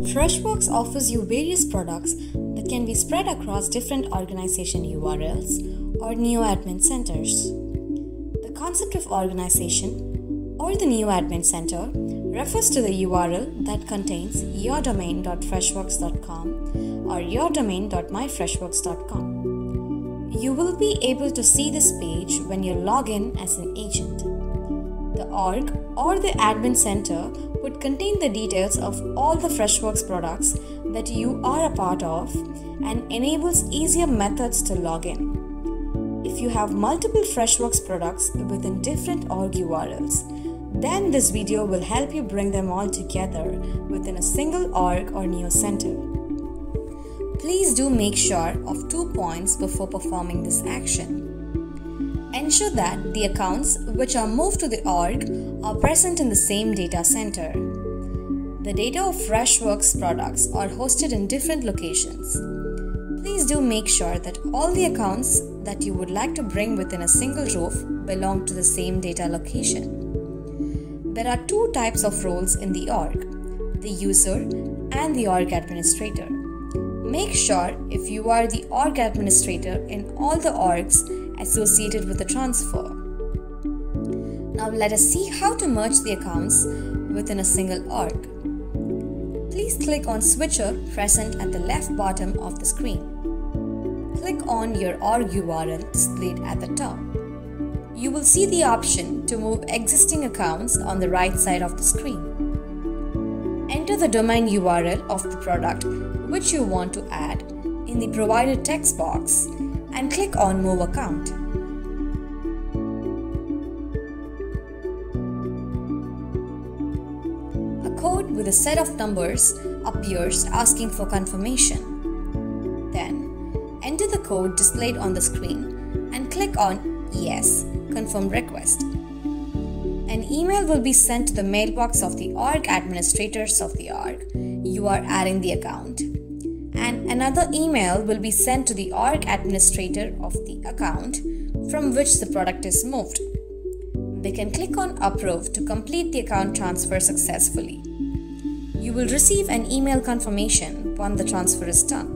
Freshworks offers you various products that can be spread across different organization URLs or neo admin centers. The concept of organization or the neo admin center refers to the URL that contains yourdomain.freshworks.com or yourdomain.myfreshworks.com. You will be able to see this page when you log in as an agent. The org or the admin center would contain the details of all the Freshworks products that you are a part of and enables easier methods to log in. If you have multiple Freshworks products within different org URLs, then this video will help you bring them all together within a single org or neo center. Please do make sure of two points before performing this action. Ensure that the accounts which are moved to the org are present in the same data center. The data of Freshworks products are hosted in different locations. Please do make sure that all the accounts that you would like to bring within a single roof belong to the same data location. There are two types of roles in the org the user and the org administrator. Make sure if you are the org administrator in all the orgs associated with the transfer. Now let us see how to merge the accounts within a single org. Please click on switcher present at the left bottom of the screen. Click on your org URL displayed at the top. You will see the option to move existing accounts on the right side of the screen. Enter the domain URL of the product which you want to add in the provided text box and click on Move Account. A code with a set of numbers appears asking for confirmation. Then, enter the code displayed on the screen and click on Yes, Confirm Request. An email will be sent to the mailbox of the org administrators of the org you are adding the account and another email will be sent to the org administrator of the account from which the product is moved. They can click on Approve to complete the account transfer successfully. You will receive an email confirmation once the transfer is done.